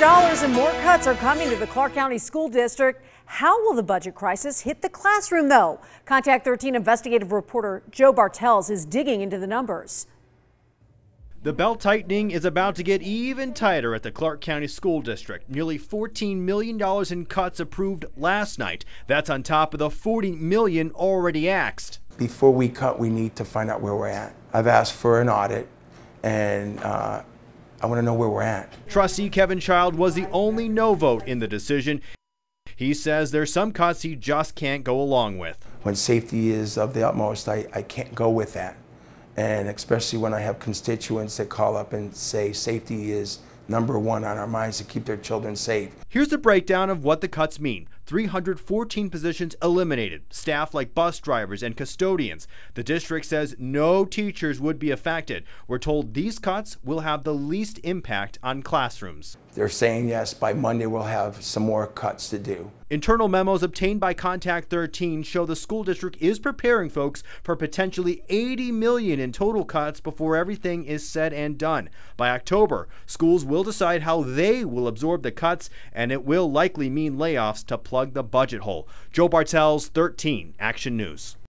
dollars and more cuts are coming to the Clark County School District. How will the budget crisis hit the classroom, though? Contact 13 investigative reporter Joe Bartels is digging into the numbers. The belt tightening is about to get even tighter at the Clark County School District. Nearly $14 million in cuts approved last night. That's on top of the 40 million already axed. Before we cut, we need to find out where we're at. I've asked for an audit, and uh, I want to know where we're at. Trustee Kevin Child was the only no vote in the decision. He says there's some cuts he just can't go along with. When safety is of the utmost, I, I can't go with that and especially when I have constituents that call up and say safety is number one on our minds to keep their children safe. Here's a breakdown of what the cuts mean. 314 positions eliminated, staff like bus drivers and custodians. The district says no teachers would be affected. We're told these cuts will have the least impact on classrooms. They're saying yes, by Monday we'll have some more cuts to do. Internal memos obtained by Contact 13 show the school district is preparing folks for potentially 80 million in total cuts before everything is said and done. By October, schools will decide how they will absorb the cuts and it will likely mean layoffs to plug the budget hole. Joe Bartels, 13 Action News.